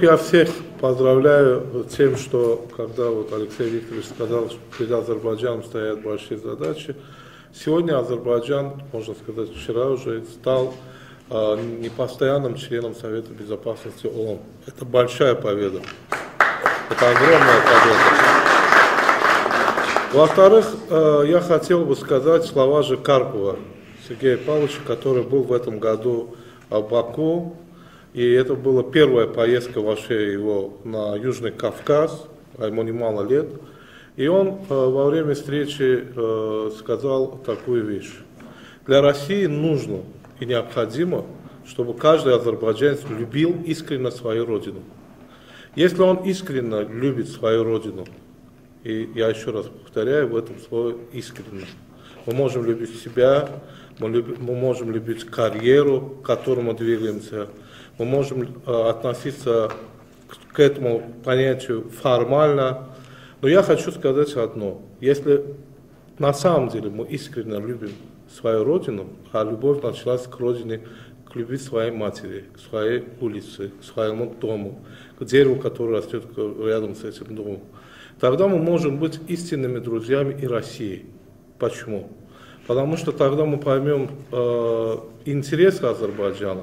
Я всех поздравляю с тем, что когда вот Алексей Викторович сказал, что перед Азербайджаном стоят большие задачи, сегодня Азербайджан, можно сказать, вчера уже стал э, непостоянным членом Совета Безопасности ООН. Это большая победа. Это огромная победа. Во-вторых, э, я хотел бы сказать слова же Карпова Сергея Павловича, который был в этом году в Баку, и это была первая поездка вообще его на Южный Кавказ, а ему немало лет. И он э, во время встречи э, сказал такую вещь. Для России нужно и необходимо, чтобы каждый азербайджанец любил искренне свою родину. Если он искренне любит свою родину, и я еще раз повторяю в этом слове искренне, мы можем любить себя, мы, любим, мы можем любить карьеру, к которому двигаемся, мы можем э, относиться к этому понятию формально. Но я хочу сказать одно. Если на самом деле мы искренне любим свою родину, а любовь началась к родине, к любви своей матери, к своей улице, к своему дому, к дереву, которое растет рядом с этим домом, тогда мы можем быть истинными друзьями и России. Почему? Потому что тогда мы поймем э, интересы Азербайджана,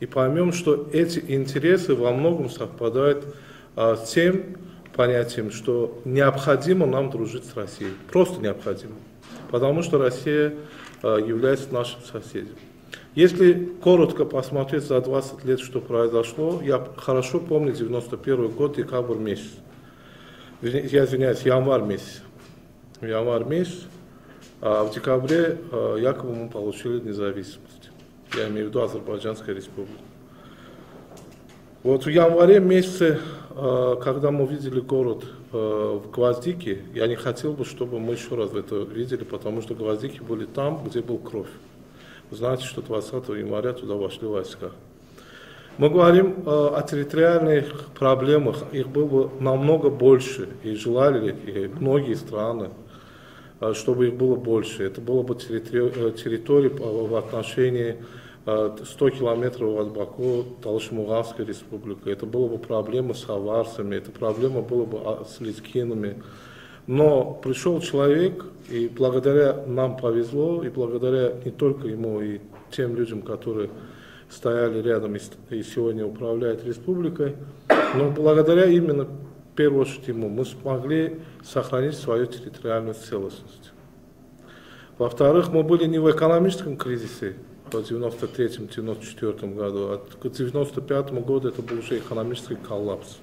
и поймем, что эти интересы во многом совпадают а, с тем понятием, что необходимо нам дружить с Россией. Просто необходимо. Потому что Россия а, является нашим соседом. Если коротко посмотреть за 20 лет, что произошло, я хорошо помню 91 год, декабрь месяц. Я извиняюсь, январь месяц. Январь месяц. А в декабре а, якобы мы получили независимость я имею в виду Азербайджанская республика. Вот в январе месяце, э, когда мы видели город э, в Гвоздике, я не хотел бы, чтобы мы еще раз это видели, потому что Гвоздики были там, где был кровь. Вы знаете, что 20 января туда вошли войска. Мы говорим э, о территориальных проблемах, их было бы намного больше, и желали и многие страны, чтобы их было больше. Это было бы территория, территория в отношении 100 километров от Баку, Талшмуганская республика. Это была бы проблема с аварцами, это проблема была бы а, с литкинами. Но пришел человек, и благодаря нам повезло, и благодаря не только ему, и тем людям, которые стояли рядом и сегодня управляют республикой, но благодаря именно, первую очередь, ему, мы смогли сохранить свою территориальную целостность. Во-вторых, мы были не в экономическом кризисе, в 93-94 году, а к 95 году это был уже экономический коллапс.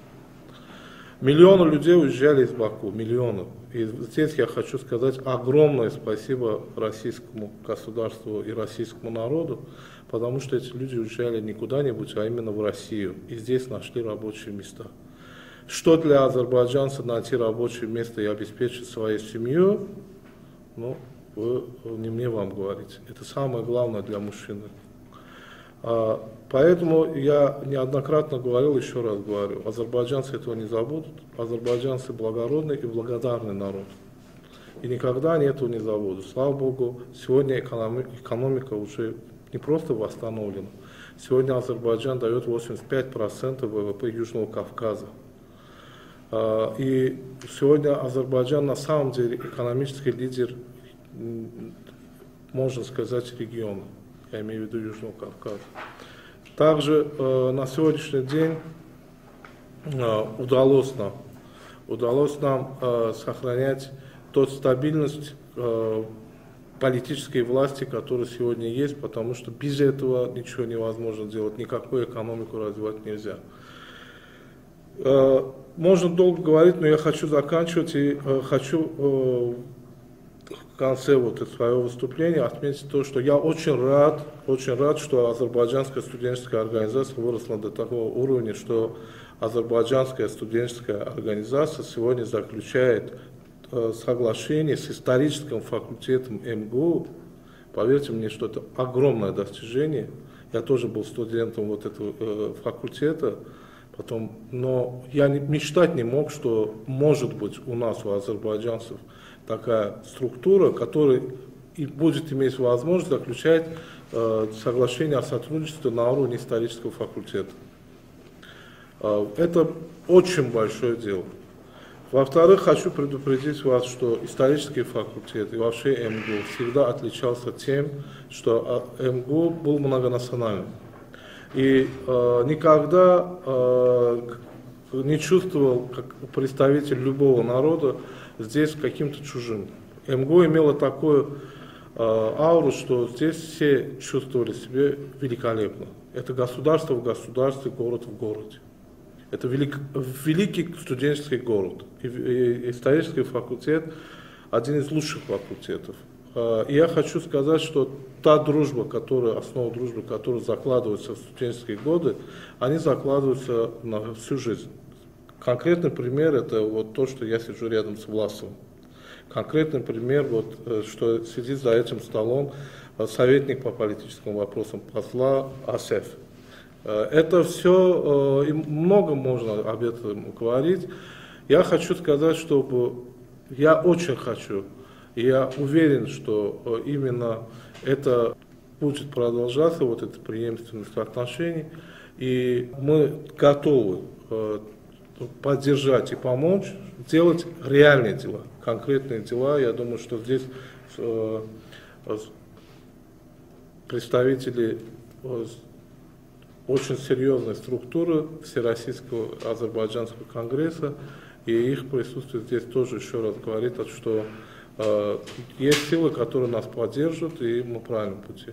Миллионы людей уезжали из Баку, миллионы. И здесь я хочу сказать огромное спасибо российскому государству и российскому народу, потому что эти люди уезжали не куда-нибудь, а именно в Россию. И здесь нашли рабочие места. Что для азербайджанца найти рабочее место и обеспечить свою семью, ну, вы, не мне вам говорить. Это самое главное для мужчины. А, поэтому я неоднократно говорил, еще раз говорю, азербайджанцы этого не забудут. Азербайджанцы благородный и благодарный народ. И никогда они этого не забудут. Слава Богу, сегодня экономика, экономика уже не просто восстановлена. Сегодня Азербайджан дает 85% ВВП Южного Кавказа. А, и сегодня Азербайджан на самом деле экономический лидер можно сказать, региона. Я имею в виду Южного Кавказа. Также э, на сегодняшний день э, удалось нам, удалось нам э, сохранять тот стабильность политической власти, которая сегодня есть, потому что без этого ничего невозможно делать, никакую экономику развивать нельзя. Э, можно долго говорить, но я хочу заканчивать и э, хочу э, в конце вот своего выступления отметить то, что я очень рад, очень рад, что азербайджанская студенческая организация выросла до такого уровня, что азербайджанская студенческая организация сегодня заключает соглашение с историческим факультетом МГУ. Поверьте мне, что это огромное достижение. Я тоже был студентом вот этого факультета. Потом, но я не, мечтать не мог, что может быть у нас, у азербайджанцев, такая структура, которая и будет иметь возможность заключать э, соглашение о сотрудничестве на уровне исторического факультета. Э, это очень большое дело. Во-вторых, хочу предупредить вас, что исторический факультет и вообще МГУ всегда отличался тем, что а, МГУ был многонациональным. И э, никогда э, не чувствовал, как представитель любого народа, здесь каким-то чужим. МГУ имело такую э, ауру, что здесь все чувствовали себя великолепно. Это государство в государстве, город в городе. Это велик, великий студенческий город. И, и исторический факультет один из лучших факультетов. Э, и я хочу сказать, что та дружба, которая, основа дружбы, которая закладывается в студенческие годы, они закладываются на всю жизнь. Конкретный пример это вот то, что я сижу рядом с Власовым. Конкретный пример, вот, э, что сидит за этим столом э, советник по политическим вопросам посла Асеф. Это все, и много можно об этом говорить. Я хочу сказать, чтобы я очень хочу и я уверен, что э, именно это будет продолжаться, вот эта преемственность отношений. И мы готовы э, поддержать и помочь делать реальные дела, конкретные дела. Я думаю, что здесь э, представители очень серьезной структуры Всероссийского Азербайджанского конгресса, и их присутствие здесь тоже еще раз говорит, что есть силы, которые нас поддержат, и мы в правильном пути.